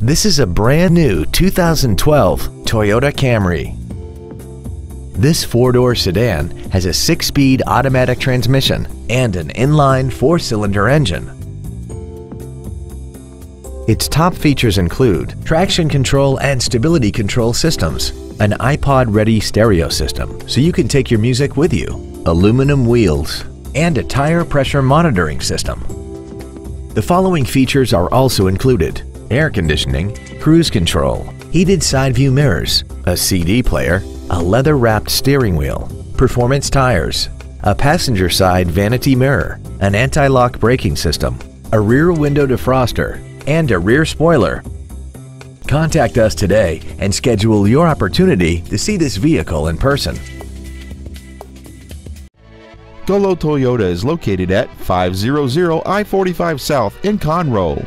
This is a brand new 2012 Toyota Camry. This four-door sedan has a six-speed automatic transmission and an inline four-cylinder engine. Its top features include traction control and stability control systems, an iPod-ready stereo system so you can take your music with you, aluminum wheels, and a tire pressure monitoring system. The following features are also included air conditioning, cruise control, heated side view mirrors, a CD player, a leather-wrapped steering wheel, performance tires, a passenger side vanity mirror, an anti-lock braking system, a rear window defroster, and a rear spoiler. Contact us today and schedule your opportunity to see this vehicle in person. Gullo Toyota is located at 500 I-45 South in Conroe.